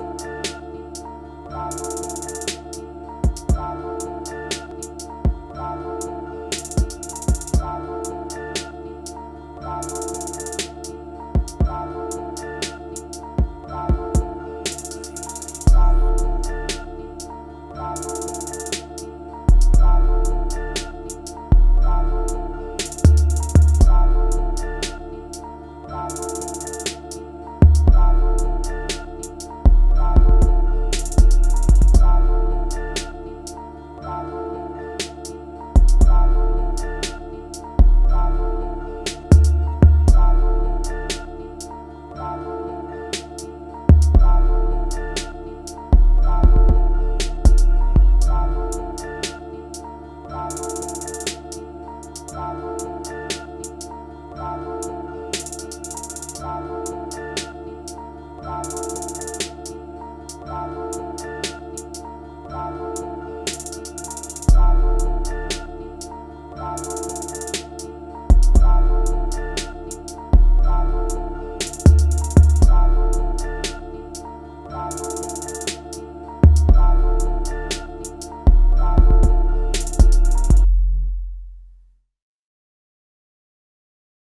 Peace.